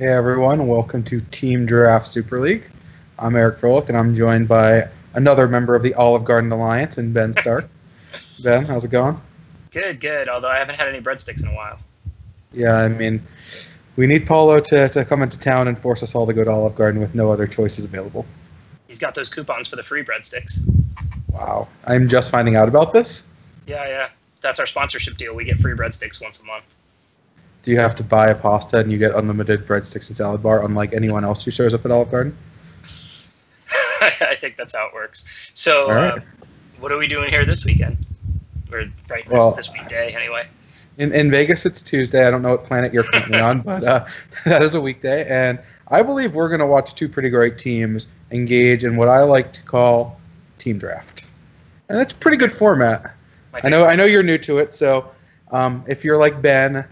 Hey everyone, welcome to Team Draft Super League. I'm Eric Froehlich, and I'm joined by another member of the Olive Garden Alliance and Ben Stark. ben, how's it going? Good, good. Although I haven't had any breadsticks in a while. Yeah, I mean, we need Paulo to, to come into town and force us all to go to Olive Garden with no other choices available. He's got those coupons for the free breadsticks. Wow, I'm just finding out about this. Yeah, yeah. That's our sponsorship deal. We get free breadsticks once a month. Do you have to buy a pasta and you get unlimited breadsticks and salad bar, unlike anyone else who shows up at Olive Garden? I think that's how it works. So, All right. uh, what are we doing here this weekend? Or right this, Well, this weekday, anyway. In, in Vegas, it's Tuesday. I don't know what planet you're currently on, but uh, that is a weekday. And I believe we're going to watch two pretty great teams engage in what I like to call team draft. And it's a pretty good format. I know I know you're new to it, so um, if you're like Ben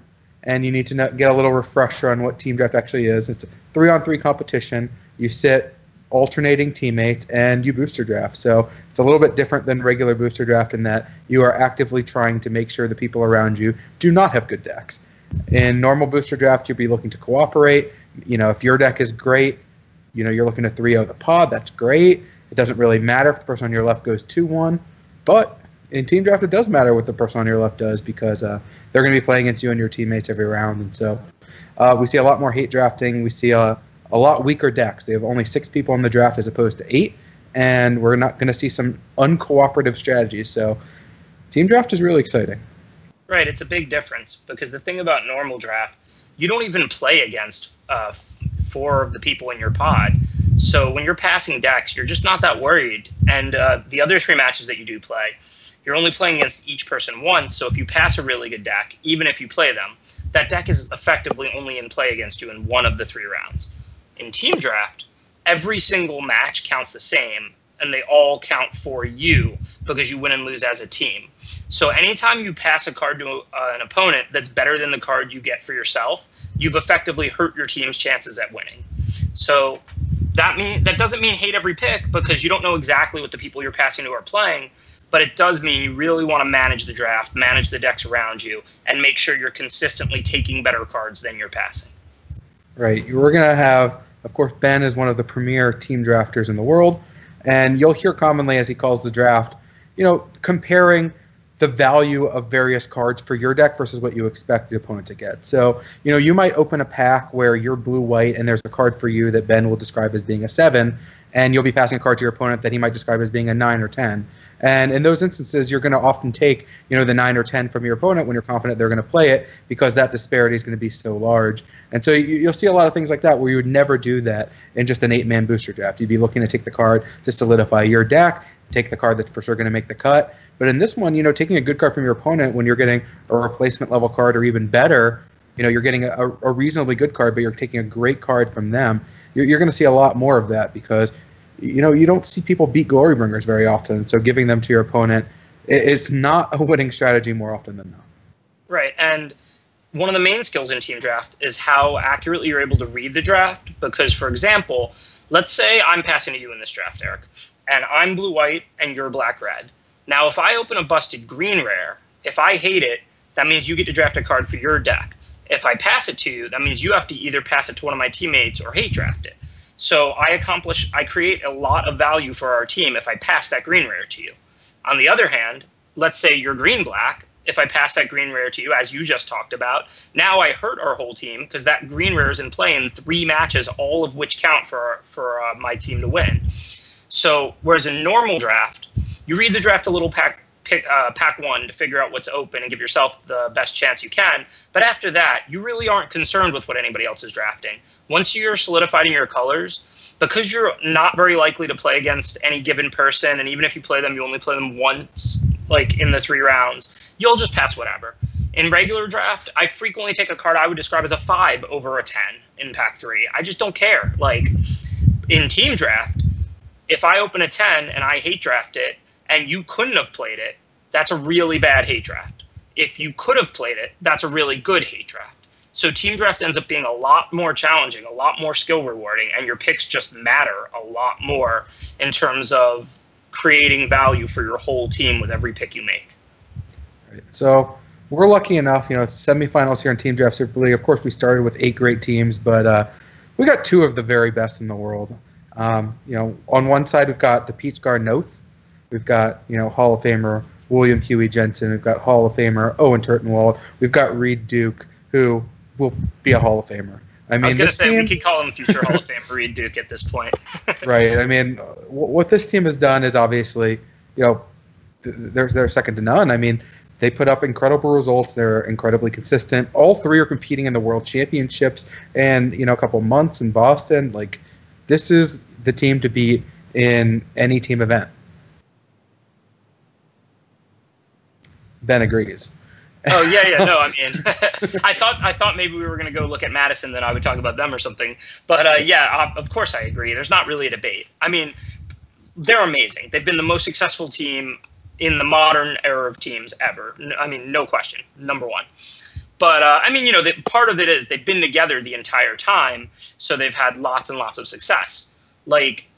and you need to know, get a little refresher on what team draft actually is, it's a three-on-three competition. You sit alternating teammates and you booster draft. So it's a little bit different than regular booster draft in that you are actively trying to make sure the people around you do not have good decks. In normal booster draft, you'll be looking to cooperate. You know, if your deck is great, you know, you're looking to 3 0 the pod, that's great. It doesn't really matter if the person on your left goes 2 1. But in team draft, it does matter what the person on your left does because uh, they're going to be playing against you and your teammates every round. And so uh, we see a lot more hate drafting. We see a, a lot weaker decks. They have only six people in the draft as opposed to eight. And we're not going to see some uncooperative strategies. So team draft is really exciting. Right, it's a big difference because the thing about normal draft, you don't even play against uh, four of the people in your pod. So when you're passing decks, you're just not that worried. And uh, the other three matches that you do play, you're only playing against each person once. So if you pass a really good deck, even if you play them, that deck is effectively only in play against you in one of the three rounds. In team draft, every single match counts the same, and they all count for you because you win and lose as a team. So anytime you pass a card to uh, an opponent that's better than the card you get for yourself, you've effectively hurt your team's chances at winning. So that mean that doesn't mean hate every pick because you don't know exactly what the people you're passing to are playing, but it does mean you really want to manage the draft, manage the decks around you, and make sure you're consistently taking better cards than you're passing. Right. We're going to have, of course, Ben is one of the premier team drafters in the world. And you'll hear commonly as he calls the draft, you know, comparing the value of various cards for your deck versus what you expect the opponent to get. So, you know, you might open a pack where you're blue white and there's a card for you that Ben will describe as being a seven, and you'll be passing a card to your opponent that he might describe as being a nine or ten. And in those instances, you're going to often take, you know, the nine or ten from your opponent when you're confident they're going to play it because that disparity is going to be so large. And so you, you'll see a lot of things like that where you would never do that in just an eight-man booster draft. You'd be looking to take the card to solidify your deck, take the card that's for sure going to make the cut. But in this one, you know, taking a good card from your opponent when you're getting a replacement level card or even better, you know, you're getting a, a reasonably good card, but you're taking a great card from them. You're, you're going to see a lot more of that because, you know, you don't see people beat Glory Bringers very often. So giving them to your opponent is not a winning strategy more often than not. Right. And one of the main skills in team draft is how accurately you're able to read the draft. Because, for example, let's say I'm passing to you in this draft, Eric, and I'm blue white and you're black red. Now, if I open a busted green rare, if I hate it, that means you get to draft a card for your deck. If I pass it to you, that means you have to either pass it to one of my teammates or hate draft it. So I accomplish, I create a lot of value for our team if I pass that green rare to you. On the other hand, let's say you're green black. If I pass that green rare to you, as you just talked about, now I hurt our whole team because that green rare is in play in three matches, all of which count for for uh, my team to win. So whereas in normal draft, you read the draft a little pack pick uh, pack one to figure out what's open and give yourself the best chance you can. But after that, you really aren't concerned with what anybody else is drafting. Once you're solidified in your colors, because you're not very likely to play against any given person, and even if you play them, you only play them once, like in the three rounds, you'll just pass whatever. In regular draft, I frequently take a card I would describe as a five over a ten in pack three. I just don't care. Like in team draft, if I open a ten and I hate draft it, and you couldn't have played it, that's a really bad hate draft. If you could have played it, that's a really good hate draft. So team draft ends up being a lot more challenging, a lot more skill rewarding, and your picks just matter a lot more in terms of creating value for your whole team with every pick you make. So we're lucky enough, you know, semifinals here in Team Draft Super League. Of course, we started with eight great teams, but uh, we got two of the very best in the world. Um, you know, on one side we've got the Peach Garden Oath. We've got you know Hall of Famer William Huey Jensen. We've got Hall of Famer Owen Turtenwald. We've got Reed Duke, who will be a Hall of Famer. I mean, I was going to say team, we could call him future Hall of Famer Reed Duke at this point. right. I mean, what this team has done is obviously, you know, they're they're second to none. I mean, they put up incredible results. They're incredibly consistent. All three are competing in the World Championships, and you know, a couple months in Boston. Like, this is the team to beat in any team event. Ben agrees. oh yeah, yeah. No, I mean, I thought I thought maybe we were going to go look at Madison, then I would talk about them or something. But uh, yeah, uh, of course I agree. There's not really a debate. I mean, they're amazing. They've been the most successful team in the modern era of teams ever. I mean, no question, number one. But uh, I mean, you know, the, part of it is they've been together the entire time, so they've had lots and lots of success. Like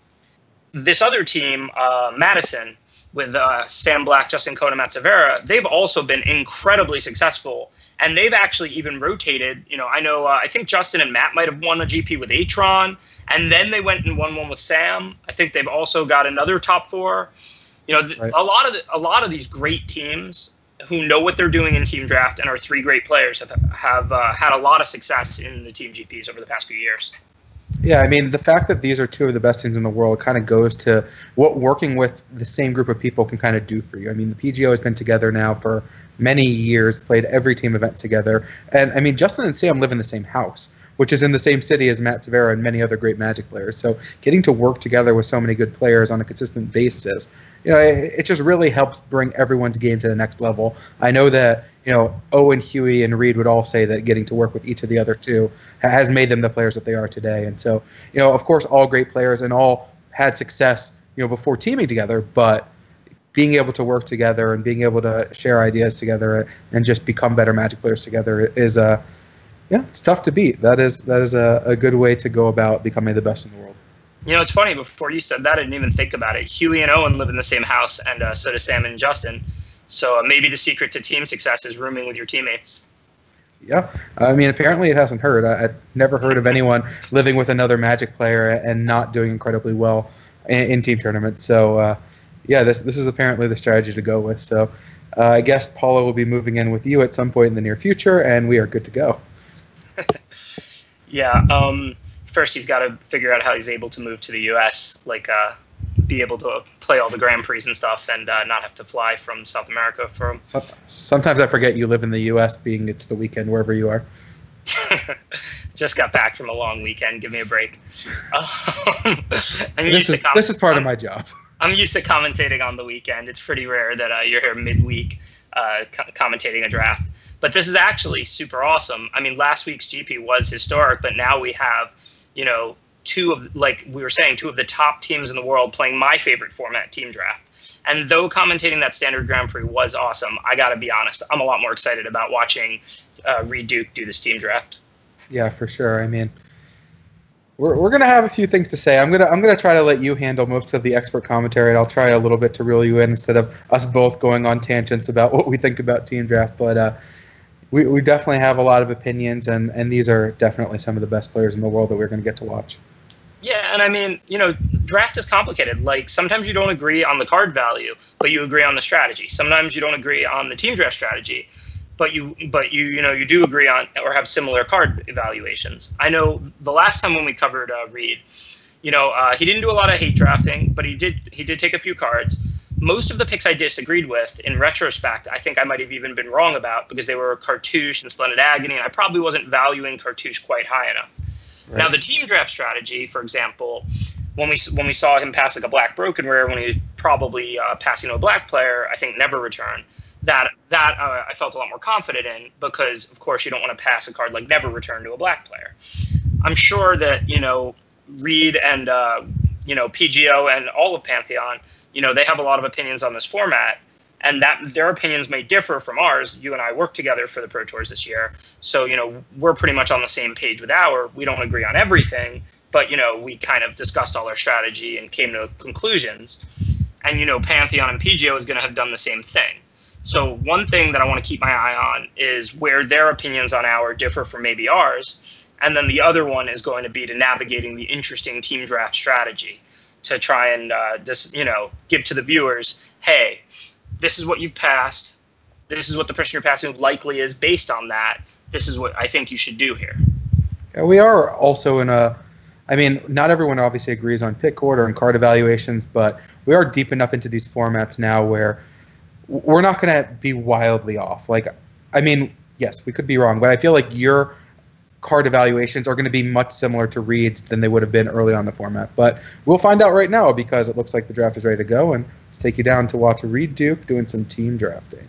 this other team, uh, Madison, with uh, Sam Black, Justin Matt Severa, they've also been incredibly successful. And they've actually even rotated. You know, I know, uh, I think Justin and Matt might have won a GP with Atron, and then they went and won one with Sam. I think they've also got another top four. You know, right. a lot of the, a lot of these great teams who know what they're doing in team draft and are three great players have have uh, had a lot of success in the team GPs over the past few years. Yeah, I mean, the fact that these are two of the best teams in the world kind of goes to what working with the same group of people can kind of do for you. I mean, the PGO has been together now for many years, played every team event together. And I mean, Justin and Sam live in the same house which is in the same city as Matt Severa and many other great Magic players. So getting to work together with so many good players on a consistent basis, you know, it, it just really helps bring everyone's game to the next level. I know that you know Owen, Huey, and Reed would all say that getting to work with each of the other two has made them the players that they are today. And so, you know, of course, all great players and all had success, you know, before teaming together, but being able to work together and being able to share ideas together and just become better magic players together is a yeah, it's tough to beat. That is that is a, a good way to go about becoming the best in the world. You know, it's funny. Before you said that, I didn't even think about it. Huey and Owen live in the same house, and uh, so do Sam and Justin. So uh, maybe the secret to team success is rooming with your teammates. Yeah, I mean, apparently it hasn't hurt. I, would never heard of anyone living with another Magic player and not doing incredibly well in, in team tournaments. So, uh, yeah, this this is apparently the strategy to go with. So, uh, I guess Paulo will be moving in with you at some point in the near future, and we are good to go. yeah. Um, first, he's got to figure out how he's able to move to the U.S. Like, uh, be able to play all the Grand Prix and stuff, and uh, not have to fly from South America. From sometimes I forget you live in the U.S. Being it's the weekend wherever you are. Just got back from a long weekend. Give me a break. Um, this, is, this is part of my job. I'm used to commentating on the weekend. It's pretty rare that uh, you're here midweek uh, co- commentating a draft. But this is actually super awesome. I mean, last week's GP was historic, but now we have, you know, two of like we were saying, two of the top teams in the world playing my favorite format, team draft. And though commentating that standard Grand Prix was awesome, I got to be honest, I'm a lot more excited about watching uh, Reed Duke do this team draft. Yeah, for sure. I mean, we're, we're gonna have a few things to say. I'm gonna I'm gonna try to let you handle most of the expert commentary, and I'll try a little bit to reel you in instead of us both going on tangents about what we think about team draft. But uh, we, we definitely have a lot of opinions, and, and these are definitely some of the best players in the world that we're going to get to watch. Yeah, and I mean, you know, draft is complicated. Like sometimes you don't agree on the card value, but you agree on the strategy. Sometimes you don't agree on the team draft strategy, but you but you you know you do agree on or have similar card evaluations. I know the last time when we covered uh, Reed, you know, uh, he didn't do a lot of hate drafting, but he did he did take a few cards most of the picks I disagreed with, in retrospect, I think I might have even been wrong about because they were Cartouche and Splendid Agony, and I probably wasn't valuing Cartouche quite high enough. Right. Now, the team draft strategy, for example, when we when we saw him pass like a black broken rare when he was probably uh, passing to a black player, I think never return. That that uh, I felt a lot more confident in because, of course, you don't want to pass a card like never return to a black player. I'm sure that you know Reed and uh, you know PGO and all of Pantheon you know, they have a lot of opinions on this format, and that their opinions may differ from ours. You and I worked together for the Pro Tours this year, so you know we're pretty much on the same page with our. We don't agree on everything, but you know we kind of discussed all our strategy and came to conclusions. And you know, Pantheon and PGO is going to have done the same thing. So one thing that I want to keep my eye on is where their opinions on our differ from maybe ours, and then the other one is going to be to navigating the interesting team draft strategy to try and uh, just you know give to the viewers, hey, this is what you've passed. This is what the person you're passing likely is based on that. This is what I think you should do here. Yeah, we are also in a. I mean, not everyone obviously agrees on pick order and card evaluations, but we are deep enough into these formats now where we're not going to be wildly off. Like, I mean, yes, we could be wrong, but I feel like your card evaluations are going to be much similar to Reed's than they would have been early on the format. But we'll find out right now because it looks like the draft is ready to go, and let's take you down to watch Reed Duke doing some team drafting.